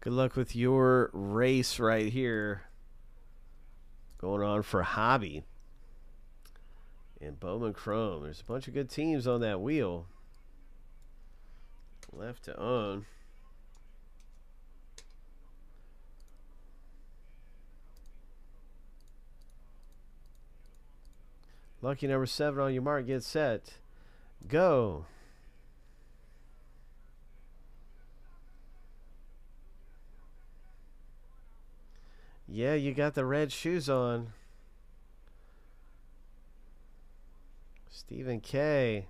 Good luck with your race right here. Going on for Hobby. And Bowman Chrome. There's a bunch of good teams on that wheel. Left to own. Lucky number seven on your mark. Get set. Go. Yeah, you got the red shoes on. Stephen K.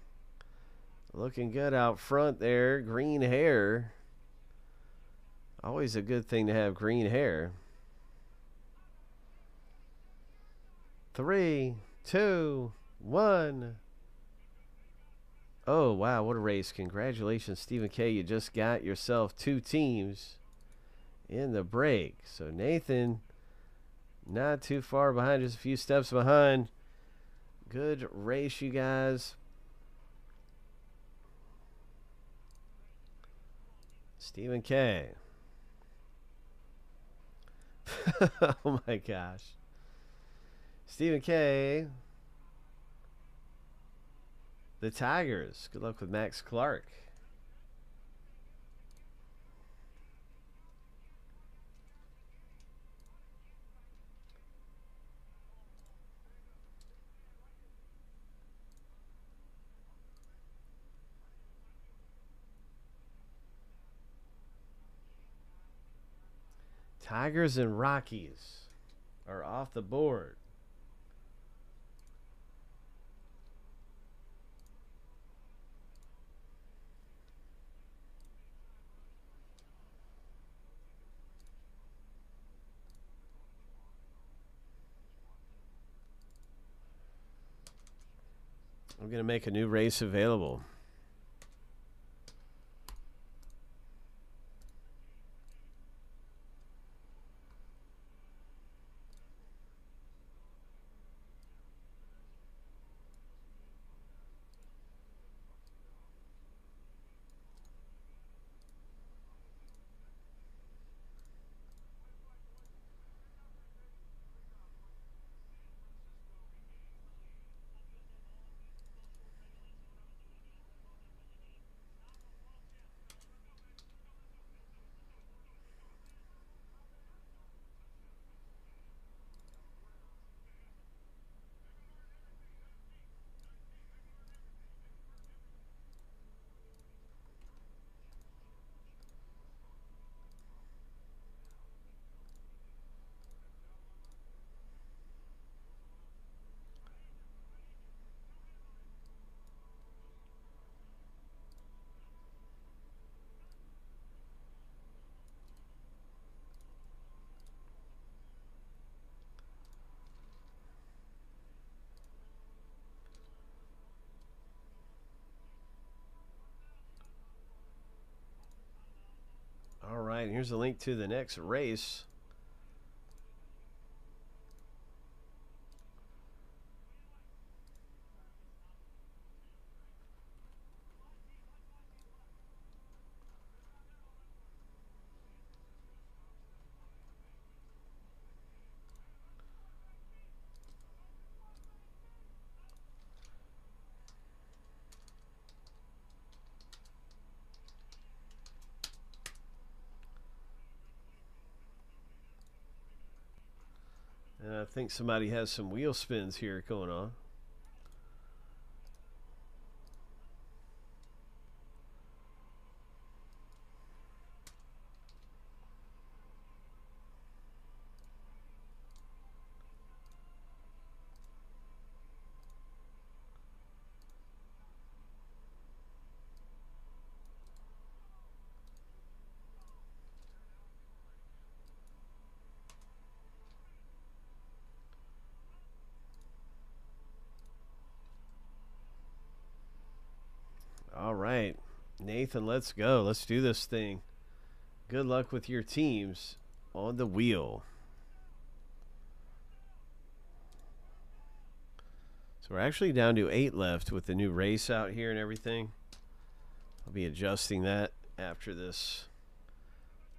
Looking good out front there. Green hair. Always a good thing to have green hair. Three, two, one. Oh, wow. What a race. Congratulations, Stephen K. You just got yourself two teams in the break. So, Nathan not too far behind, just a few steps behind. Good race, you guys. Stephen K. oh my gosh. Stephen K. The Tigers. Good luck with Max Clark. Tigers and Rockies are off the board. I'm going to make a new race available. Right, here's a link to the next race. I think somebody has some wheel spins here going on. Right. Nathan, let's go. Let's do this thing. Good luck with your teams on the wheel. So we're actually down to eight left with the new race out here and everything. I'll be adjusting that after this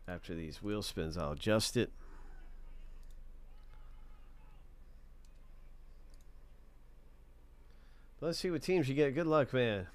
After these wheel spins, I'll adjust it. Let's see what teams you get. Good luck, man.